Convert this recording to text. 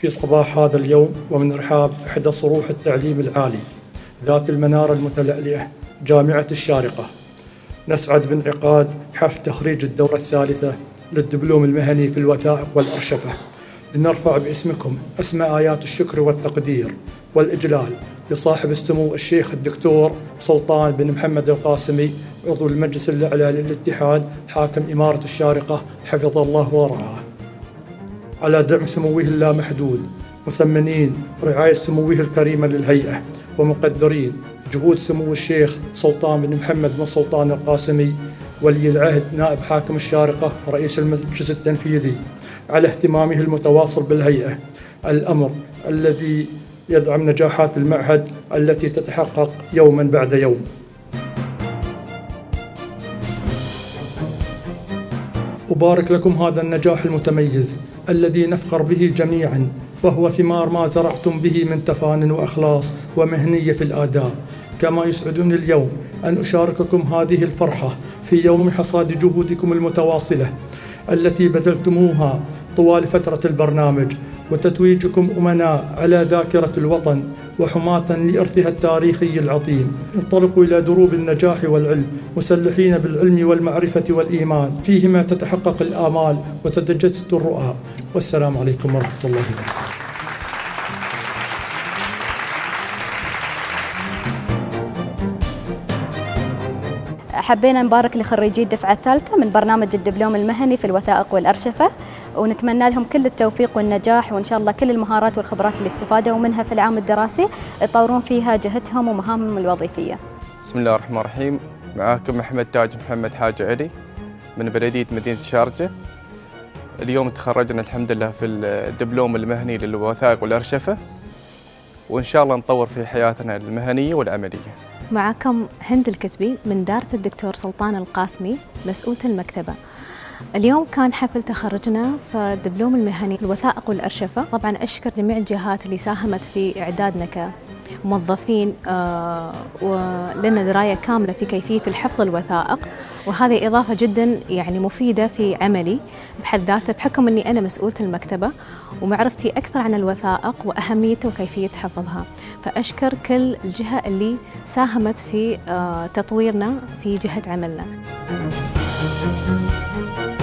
في صباح هذا اليوم ومن رحاب إحدى صروح التعليم العالي ذات المنارة المتلألئة جامعة الشارقة. نسعد بانعقاد حفل تخريج الدورة الثالثة للدبلوم المهني في الوثائق والأرشفة. لنرفع باسمكم أسمى آيات الشكر والتقدير والإجلال لصاحب السمو الشيخ الدكتور سلطان بن محمد القاسمي عضو المجلس الأعلى للاتحاد حاكم إمارة الشارقة حفظ الله ورعاه. على دعم سموه اللامحدود مثمنين رعاية سموه الكريمة للهيئة ومقدرين جهود سمو الشيخ سلطان بن محمد بن سلطان القاسمي ولي العهد نائب حاكم الشارقة رئيس المجلس التنفيذي على اهتمامه المتواصل بالهيئة. الأمر الذي يدعم نجاحات المعهد التي تتحقق يوما بعد يوم. أبارك لكم هذا النجاح المتميز الذي نفخر به جميعا فهو ثمار ما زرعتم به من تفان وإخلاص ومهنية في الآداء. كما يسعدني اليوم أن أشارككم هذه الفرحة في يوم حصاد جهودكم المتواصلة التي بذلتموها طوال فترة البرنامج وتتويجكم أمناء على ذاكرة الوطن وحماة لإرثها التاريخي العظيم. انطلقوا إلى دروب النجاح والعلم مسلحين بالعلم والمعرفة والإيمان. فيهما تتحقق الآمال وتتجسد الرؤى. والسلام عليكم ورحمة الله وبركاته. حبينا نبارك لخريجي الدفعة الثالثة من برنامج الدبلوم المهني في الوثائق والأرشفة ونتمنى لهم كل التوفيق والنجاح وإن شاء الله كل المهارات والخبرات اللي استفادوا منها في العام الدراسي يطورون فيها جهتهم ومهامهم الوظيفية. بسم الله الرحمن الرحيم. معاكم محمد تاج محمد حاج علي من بلدية مدينة الشارجة اليوم تخرجنا الحمد لله في الدبلوم المهني للوثائق والأرشفة وإن شاء الله نطور في حياتنا المهنية والعملية. معكم هند الكتبي من دارة الدكتور سلطان القاسمي مسؤولة المكتبة. اليوم كان حفل تخرجنا في الدبلوم المهني الوثائق والأرشفة. طبعا أشكر جميع الجهات اللي ساهمت في إعدادنا كموظفين آه ولنا دراية كاملة في كيفية الحفظ الوثائق وهذه إضافة جدا يعني مفيدة في عملي بحد ذاته بحكم أني أنا مسؤولة المكتبة ومعرفتي أكثر عن الوثائق وأهميته وكيفية حفظها. فأشكر كل الجهة اللي ساهمت في آه تطويرنا في جهة عملنا. Thank you.